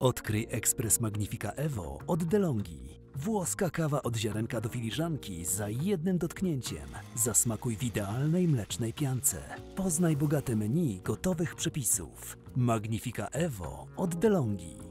Odkryj ekspres Magnifica Evo od DeLonghi. Włoska kawa od ziarenka do filiżanki za jednym dotknięciem. Zasmakuj w idealnej mlecznej piance. Poznaj bogate menu gotowych przepisów. Magnifica Evo od DeLonghi.